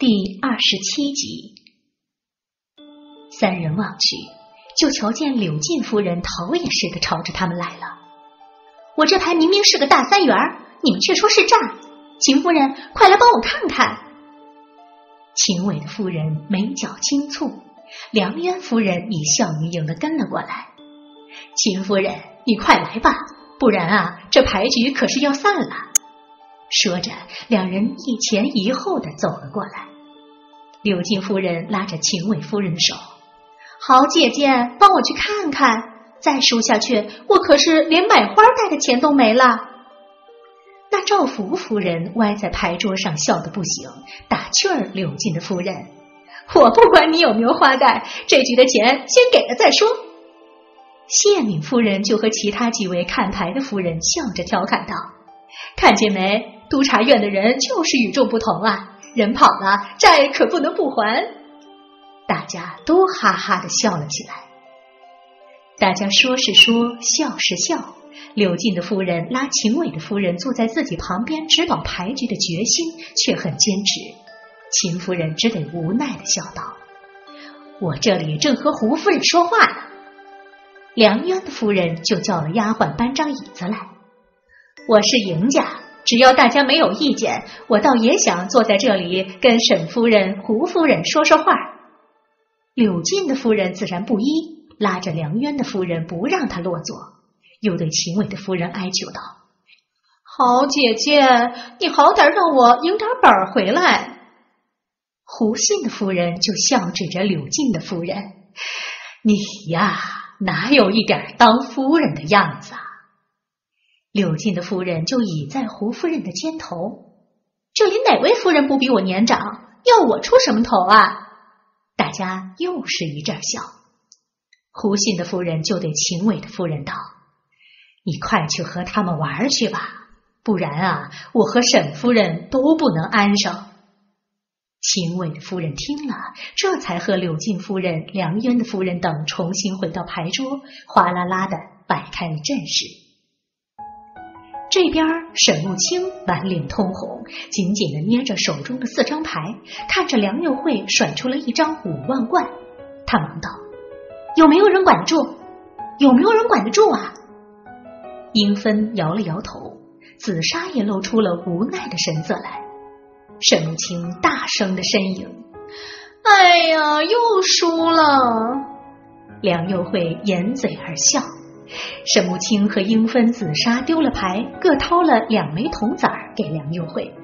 第二十七集，三人望去，就瞧见柳进夫人逃也似的朝着他们来了。我这牌明明是个大三元你们却说是诈。秦夫人，快来帮我看看。秦伟的夫人眉角轻蹙，梁渊夫人以笑盈盈的跟了过来。秦夫人，你快来吧，不然啊，这牌局可是要散了。说着，两人一前一后的走了过来。柳进夫人拉着秦伟夫人的手：“好姐姐，帮我去看看。再输下去，我可是连买花带的钱都没了。”那赵福夫人歪在牌桌上笑得不行，打趣儿柳进的夫人：“我不管你有没有花带，这局的钱先给了再说。”谢敏夫人就和其他几位看牌的夫人笑着调侃道：“看见没，督察院的人就是与众不同啊。”人跑了，债可不能不还。大家都哈哈的笑了起来。大家说是说，笑是笑。柳进的夫人拉秦伟的夫人坐在自己旁边指导牌局的决心却很坚持。秦夫人只得无奈的笑道：“我这里正和胡夫人说话呢。”梁渊的夫人就叫了丫鬟搬张椅子来。我是赢家。只要大家没有意见，我倒也想坐在这里跟沈夫人、胡夫人说说话。柳进的夫人自然不依，拉着梁渊的夫人不让他落座，又对秦伟的夫人哀求道：“好姐姐，你好歹让我赢点本回来。”胡信的夫人就笑指着柳进的夫人：“你呀，哪有一点当夫人的样子啊？”柳晋的夫人就倚在胡夫人的肩头，这里哪位夫人不比我年长？要我出什么头啊？大家又是一阵笑。胡信的夫人就对秦伟的夫人道：“你快去和他们玩去吧，不然啊，我和沈夫人都不能安生。”秦伟的夫人听了，这才和柳晋夫人、梁渊的夫人等重新回到牌桌，哗啦啦的摆开了阵势。这边沈慕清满脸通红，紧紧的捏着手中的四张牌，看着梁佑慧甩出了一张五万贯，他忙道：“有没有人管得住？有没有人管得住啊？”英芬摇了摇头，紫砂也露出了无奈的神色来。沈慕清大声的呻吟：“哎呀，又输了！”梁佑慧掩嘴而笑。沈慕清和英芬、紫砂丢了牌，各掏了两枚铜子儿给梁又慧。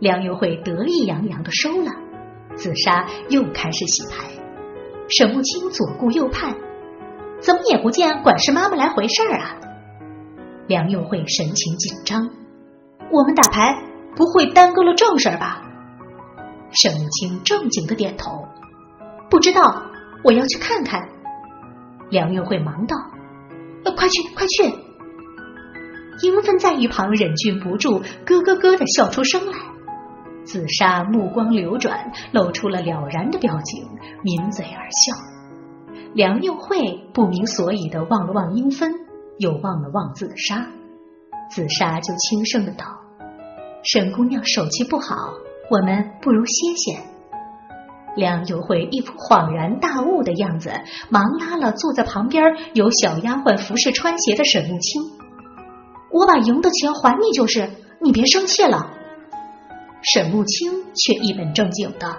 梁又慧得意洋洋的收了。紫砂又开始洗牌。沈慕清左顾右盼，怎么也不见管事妈妈来回事儿啊？梁又慧神情紧张，我们打牌不会耽搁了正事儿吧？沈慕清正经的点头，不知道，我要去看看。梁又慧忙道。快去，快去！英芬在一旁忍俊不住，咯咯咯的笑出声来。紫砂目光流转，露出了了然的表情，抿嘴而笑。梁又慧不明所以的望了望英芬，又望了望紫砂，紫砂就轻声的道：“沈姑娘手气不好，我们不如歇歇。”梁有慧一副恍然大悟的样子，忙拉了坐在旁边有小丫鬟服侍穿鞋的沈慕清：“我把赢的钱还你就是，你别生气了。”沈慕清却一本正经的：“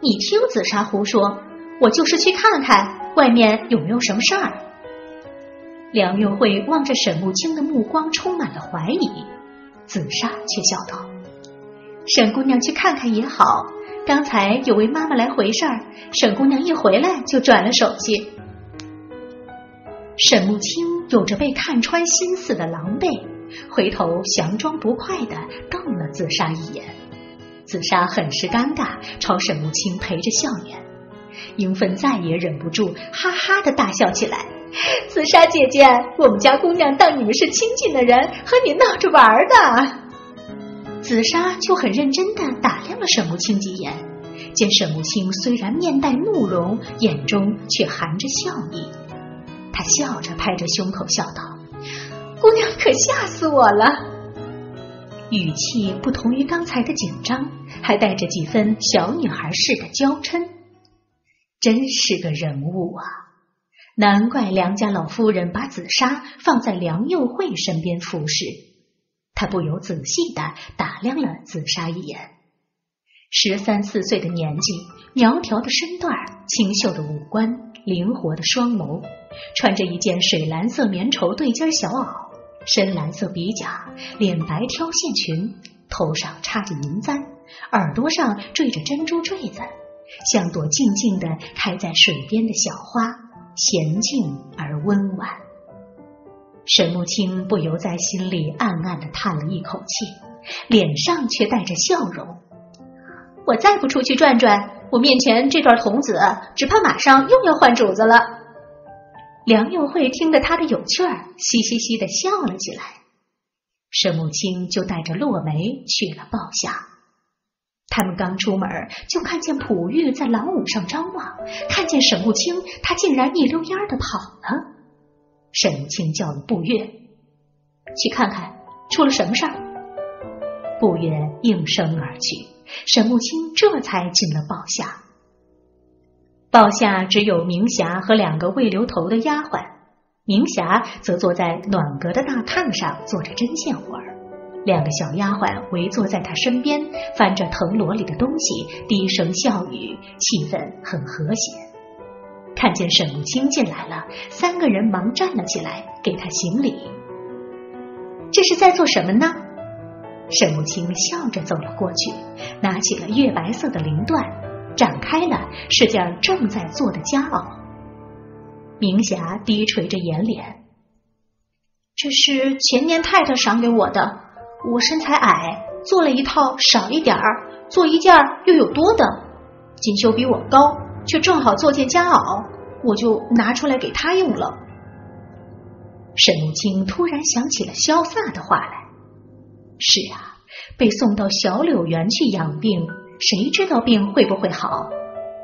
你听紫砂壶说，我就是去看看外面有没有什么事儿。”梁有慧望着沈慕清的目光充满了怀疑，紫砂却笑道：“沈姑娘去看看也好。”刚才有位妈妈来回事儿，沈姑娘一回来就转了手去。沈慕清有着被看穿心思的狼狈，回头佯装不快的瞪了紫砂一眼。紫砂很是尴尬，朝沈慕清陪着笑脸。英芬再也忍不住，哈哈的大笑起来。紫砂姐姐，我们家姑娘当你们是亲近的人，和你闹着玩的。紫砂就很认真的打量了沈慕清几眼，见沈慕清虽然面带怒容，眼中却含着笑意，他笑着拍着胸口笑道：“姑娘可吓死我了。”语气不同于刚才的紧张，还带着几分小女孩似的娇嗔。真是个人物啊！难怪梁家老夫人把紫砂放在梁佑惠身边服侍。他不由仔细的打量了紫砂一眼。十三四岁的年纪，苗条的身段，清秀的五官，灵活的双眸，穿着一件水蓝色棉绸对襟小袄。深蓝色鼻甲，脸白挑线裙，头上插着银簪，耳朵上缀着珍珠坠子，像朵静静的开在水边的小花，娴静而温婉。沈慕清不由在心里暗暗的叹了一口气，脸上却带着笑容。我再不出去转转，我面前这段童子只怕马上又要换主子了。梁佑惠听得他的有趣儿，嘻嘻嘻的笑了起来。沈慕清就带着落梅去了报夏。他们刚出门，就看见璞玉在廊庑上张望，看见沈慕清，他竟然一溜烟的跑了。沈慕清叫了步月去看看出了什么事儿。步月应声而去，沈慕清这才进了报下。报下只有明霞和两个未留头的丫鬟，明霞则坐在暖阁的大炕上做着针线活儿，两个小丫鬟围坐在她身边，翻着藤萝里的东西，低声笑语，气氛很和谐。看见沈慕清进来了，三个人忙站了起来，给他行礼。这是在做什么呢？沈慕清笑着走了过去，拿起了月白色的绫缎。展开了是件正在做的夹袄，明霞低垂着眼脸。这是前年太太赏给我的，我身材矮，做了一套少一点儿，做一件又有多的。锦绣比我高，却正好做件夹袄，我就拿出来给他用了。沈慕清突然想起了萧飒的话来。是啊，被送到小柳园去养病。谁知道病会不会好？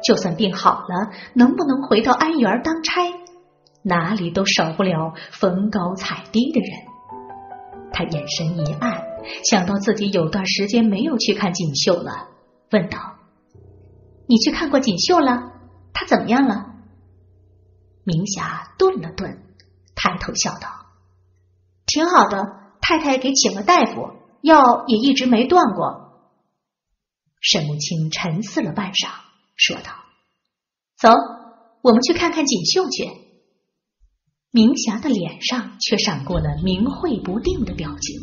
就算病好了，能不能回到安园当差？哪里都少不了逢高踩低的人。他眼神一暗，想到自己有段时间没有去看锦绣了，问道：“你去看过锦绣了？他怎么样了？”明霞顿了顿，抬头笑道：“挺好的，太太给请了大夫，药也一直没断过。”沈慕清沉思了半晌，说道：“走，我们去看看锦绣去。”明霞的脸上却闪过了明晦不定的表情。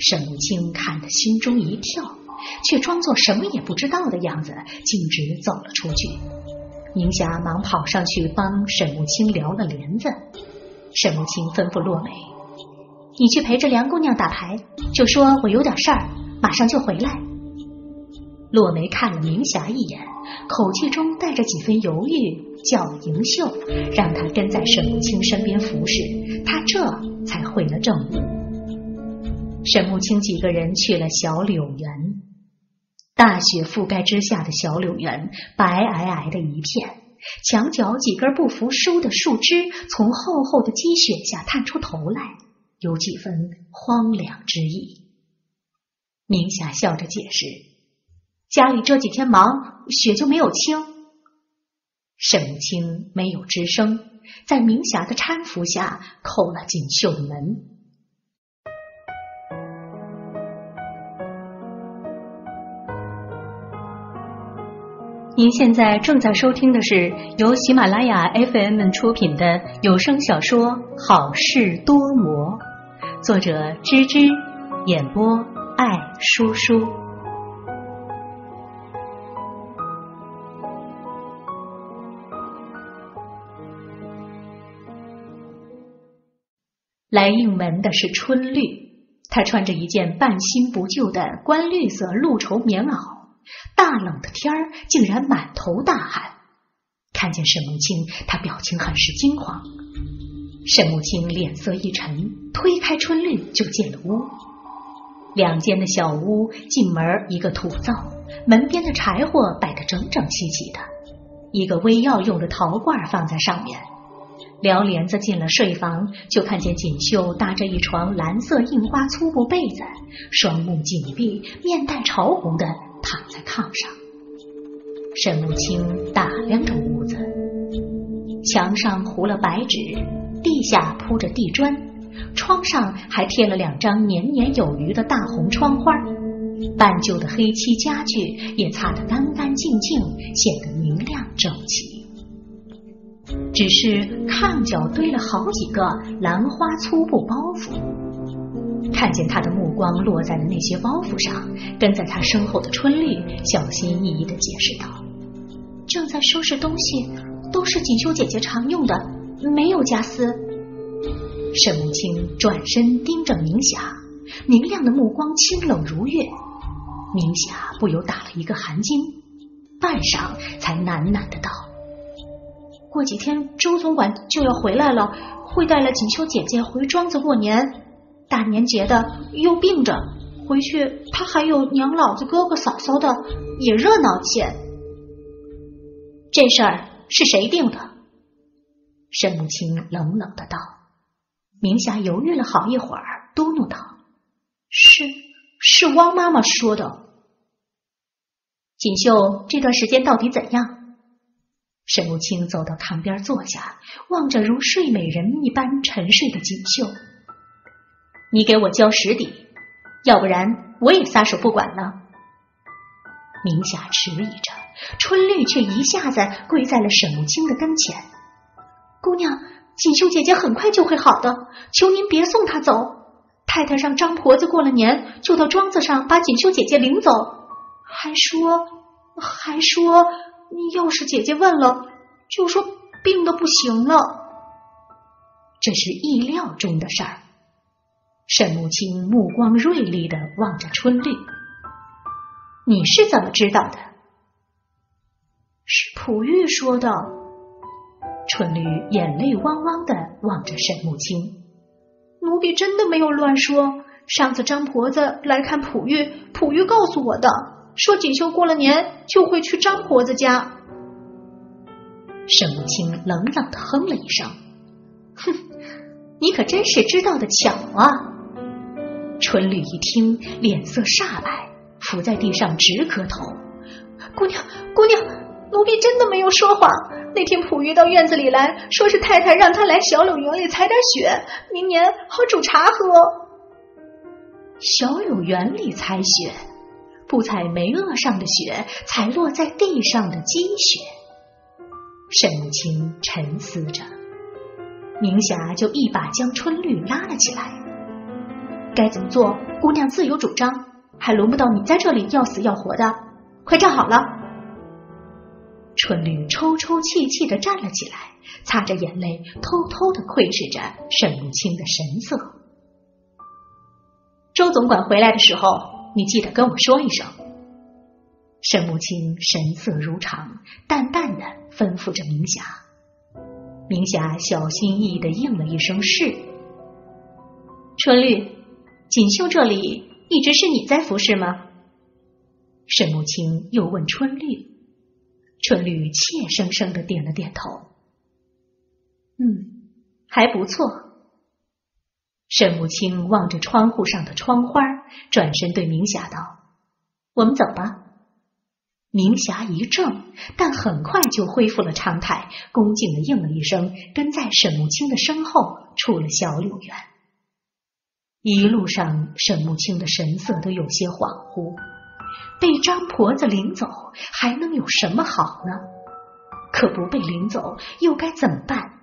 沈慕清看得心中一跳，却装作什么也不知道的样子，径直走了出去。明霞忙跑上去帮沈慕清撩了帘子。沈慕清吩咐落梅：“你去陪着梁姑娘打牌，就说我有点事儿，马上就回来。”落梅看了明霞一眼，口气中带着几分犹豫，叫了迎秀，让她跟在沈慕清身边服侍，她这才回了正屋。沈慕清几个人去了小柳园，大雪覆盖之下的小柳园白皑皑的一片，墙角几根不服输的树枝从厚厚的积雪下探出头来，有几分荒凉之意。明霞笑着解释。家里这几天忙，雪就没有清。沈清没有吱声，在明霞的搀扶下叩了锦绣的门。您现在正在收听的是由喜马拉雅 FM 出品的有声小说《好事多磨》，作者芝芝，演播爱叔叔。来应门的是春绿，她穿着一件半新不旧的官绿色露绸棉袄，大冷的天儿竟然满头大汗。看见沈慕清，他表情很是惊慌。沈慕清脸色一沉，推开春绿就进了屋。两间的小屋，进门一个土灶，门边的柴火摆得整整齐齐的，一个煨药用的陶罐放在上面。撩帘子进了睡房，就看见锦绣搭着一床蓝色印花粗布被子，双目紧闭，面带潮红的躺在炕上。沈母亲打量着屋子，墙上糊了白纸，地下铺着地砖，窗上还贴了两张年年有余的大红窗花，半旧的黑漆家具也擦得干干净净，显得明亮整齐。只是炕角堆了好几个兰花粗布包袱，看见他的目光落在了那些包袱上，跟在他身后的春绿小心翼翼的解释道：“正在收拾东西，都是锦绣姐姐常用的，没有家私。”沈母亲转身盯着明霞，明亮的目光清冷如月，明霞不由打了一个寒噤，半晌才喃喃的道。过几天周总管就要回来了，会带了锦绣姐姐回庄子过年。大年节的又病着，回去他还有娘老子、哥哥嫂嫂的，也热闹些。这事儿是谁定的？沈母亲冷冷的道。明霞犹豫了好一会儿，嘟囔道：“是是汪妈妈说的。锦绣这段时间到底怎样？”沈慕清走到炕边坐下，望着如睡美人一般沉睡的锦绣：“你给我交实底，要不然我也撒手不管了。”明霞迟疑着，春绿却一下子跪在了沈慕青的跟前：“姑娘，锦绣姐姐很快就会好的，求您别送她走。太太让张婆子过了年就到庄子上把锦绣姐姐领走，还说还说。”要是姐姐问了，就说病的不行了。这是意料中的事儿。沈母亲目光锐利的望着春绿，你是怎么知道的？是璞玉说的。春绿眼泪汪汪的望着沈母亲，奴婢真的没有乱说。上次张婆子来看璞玉，璞玉告诉我的。说锦绣过了年就会去张婆子家。沈母清冷冷的哼了一声：“哼，你可真是知道的巧啊！”春绿一听，脸色煞白，伏在地上直磕头：“姑娘，姑娘，奴婢真的没有说谎。那天溥玉到院子里来说是太太让他来小柳园里采点雪，明年好煮茶喝。小柳园里采雪。”不采梅萼上的雪，采落在地上的积雪。沈母清沉思着，明霞就一把将春绿拉了起来。该怎么做，姑娘自有主张，还轮不到你在这里要死要活的。快站好了！春绿抽抽泣泣的站了起来，擦着眼泪，偷偷的窥视着沈母清的神色。周总管回来的时候。你记得跟我说一声。沈母亲神色如常，淡淡的吩咐着明霞。明霞小心翼翼的应了一声“是”。春绿，锦绣这里一直是你在服侍吗？沈慕青又问春绿。春绿怯生生的点了点头。嗯，还不错。沈母清望着窗户上的窗花，转身对明霞道：“我们走吧。”明霞一怔，但很快就恢复了常态，恭敬的应了一声，跟在沈母清的身后出了小柳园。一路上，沈母清的神色都有些恍惚。被张婆子领走，还能有什么好呢？可不被领走，又该怎么办？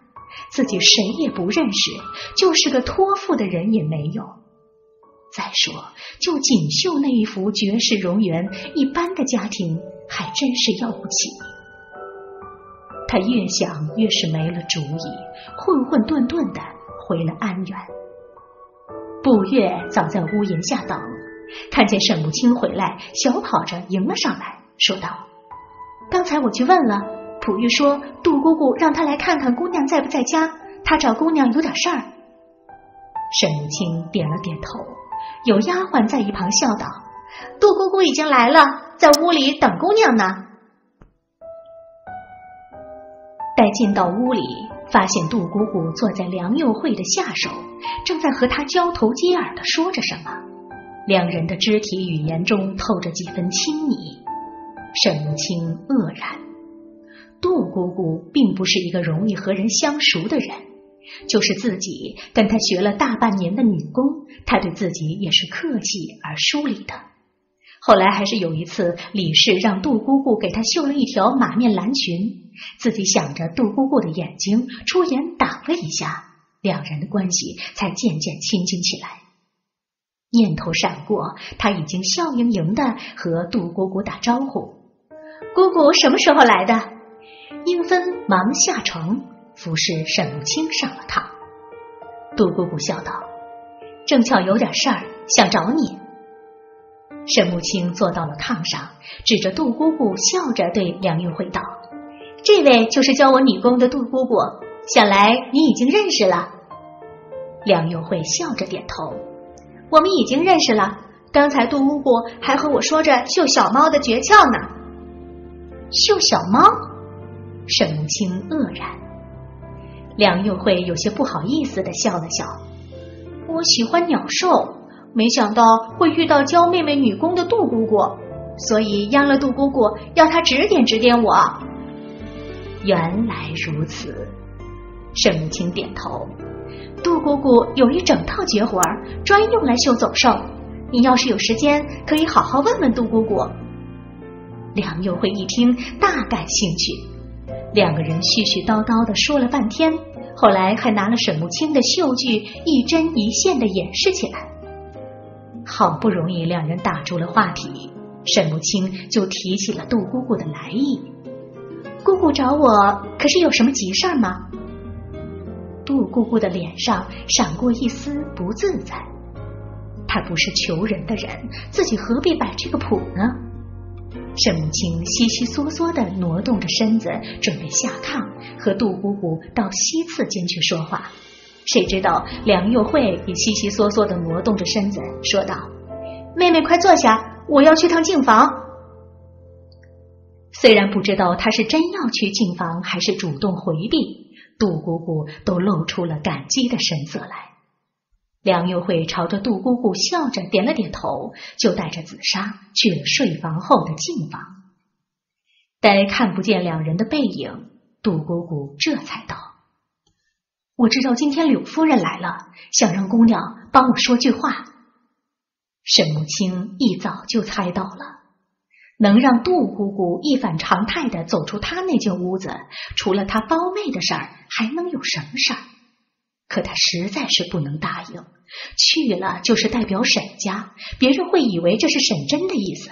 自己谁也不认识，就是个托付的人也没有。再说，就锦绣那一副绝世容颜，一般的家庭还真是要不起。他越想越是没了主意，混混沌沌的回了安远。步月早在屋檐下等，看见沈母清回来，小跑着迎了上来，说道：“刚才我去问了。”楚玉说：“杜姑姑让他来看看姑娘在不在家，他找姑娘有点事儿。”沈母清点了点头，有丫鬟在一旁笑道：“杜姑姑已经来了，在屋里等姑娘呢。”待进到屋里，发现杜姑姑坐在梁佑惠的下手，正在和她交头接耳的说着什么，两人的肢体语言中透着几分亲昵。沈母清愕然，杜姑姑并不是一个容易和人相熟的人，就是自己跟她学了大半年的女工，她对自己也是客气而疏离的。后来还是有一次，李氏让杜姑姑给她绣了一条马面蓝裙，自己想着杜姑姑的眼睛，出言挡了一下，两人的关系才渐渐亲近起来。念头闪过，他已经笑盈盈的和杜姑姑打招呼：“姑姑什么时候来的？”英芬忙下床服侍沈母清上了榻。杜姑姑笑道：“正巧有点事儿，想找你。”沈木清坐到了炕上，指着杜姑姑，笑着对梁玉慧道：“这位就是教我女工的杜姑姑，想来你已经认识了。”梁玉慧笑着点头：“我们已经认识了。刚才杜姑姑还和我说着绣小猫的诀窍呢。”绣小猫？沈木清愕然。梁玉慧有些不好意思的笑了笑：“我喜欢鸟兽。”没想到会遇到教妹妹女工的杜姑姑，所以央了杜姑姑要她指点指点我。原来如此，沈母清点头。杜姑姑有一整套绝活儿，专用来绣走兽。你要是有时间，可以好好问问杜姑姑。梁又会一听，大感兴趣。两个人絮絮叨叨的说了半天，后来还拿了沈母清的绣具，一针一线的演示起来。好不容易两人打住了话题，沈木清就提起了杜姑姑的来意。姑姑找我可是有什么急事儿吗？杜姑姑的脸上闪过一丝不自在。她不是求人的人，自己何必摆这个谱呢？沈母清悉悉嗦嗦的挪动着身子，准备下炕和杜姑姑到西次间去说话。谁知道梁又慧也悉悉嗦嗦的挪动着身子，说道：“妹妹，快坐下，我要去趟净房。”虽然不知道他是真要去净房，还是主动回避，杜姑姑都露出了感激的神色来。梁又慧朝着杜姑姑笑着点了点头，就带着紫砂去了睡房后的净房。待看不见两人的背影，杜姑姑这才道。我知道今天柳夫人来了，想让姑娘帮我说句话。沈母清一早就猜到了，能让杜姑姑一反常态的走出她那间屋子，除了她胞妹的事儿，还能有什么事儿？可她实在是不能答应，去了就是代表沈家，别人会以为这是沈真的意思。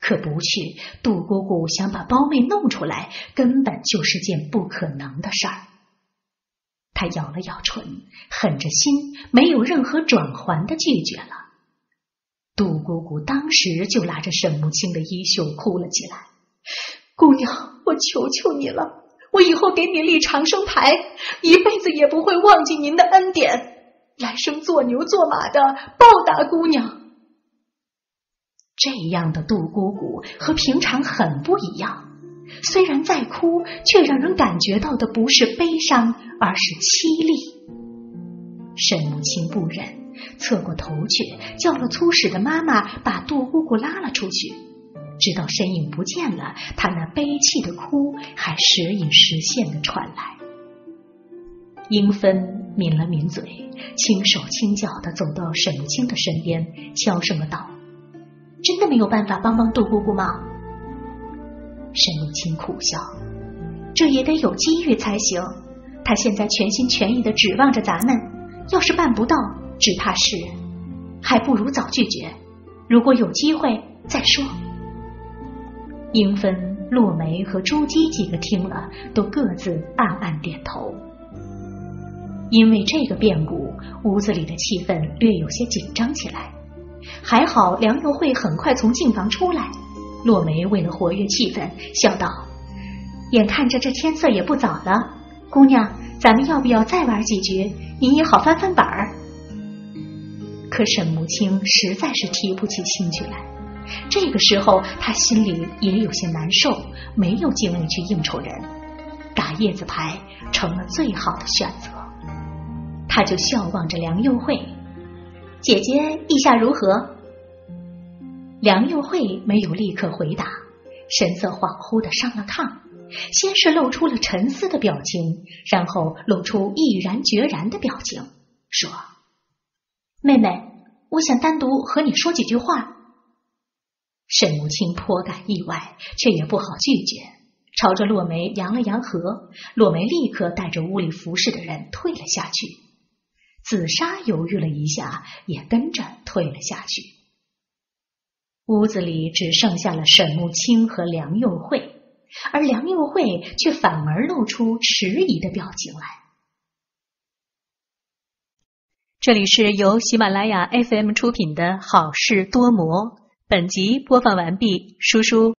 可不去，杜姑姑想把胞妹弄出来，根本就是件不可能的事儿。他咬了咬唇，狠着心，没有任何转圜的拒绝了。杜姑姑当时就拉着沈木清的衣袖哭了起来：“姑娘，我求求你了，我以后给你立长生牌，一辈子也不会忘记您的恩典，来生做牛做马的报答姑娘。”这样的杜姑姑和平常很不一样。虽然在哭，却让人感觉到的不是悲伤，而是凄厉。沈母亲不忍，侧过头去，叫了粗使的妈妈把杜姑姑拉了出去。直到身影不见了，她那悲泣的哭还时隐时现的传来。英芬抿了抿嘴，轻手轻脚的走到沈母清的身边，悄声的道：“真的没有办法帮帮杜姑姑吗？”沈母清苦笑，这也得有机遇才行。他现在全心全意的指望着咱们，要是办不到，只怕是还不如早拒绝。如果有机会再说。英芬、落梅和朱姬几个听了，都各自暗暗点头。因为这个变故，屋子里的气氛略有些紧张起来。还好梁又会很快从净房出来。落梅为了活跃气氛，笑道：“眼看着这天色也不早了，姑娘，咱们要不要再玩几局？您也好翻翻本儿。”可沈母清实在是提不起兴趣来。这个时候，她心里也有些难受，没有精力去应酬人。打叶子牌成了最好的选择。他就笑望着梁佑慧，姐姐意下如何？梁又慧没有立刻回答，神色恍惚的上了炕，先是露出了沉思的表情，然后露出毅然决然的表情，说：“妹妹，我想单独和你说几句话。”沈母亲颇感意外，却也不好拒绝，朝着洛梅扬了扬和，洛梅立刻带着屋里服侍的人退了下去。紫砂犹豫了一下，也跟着退了下去。屋子里只剩下了沈木清和梁佑慧，而梁佑慧却反而露出迟疑的表情来。这里是由喜马拉雅 FM 出品的《好事多磨》。本集播放完毕，叔叔。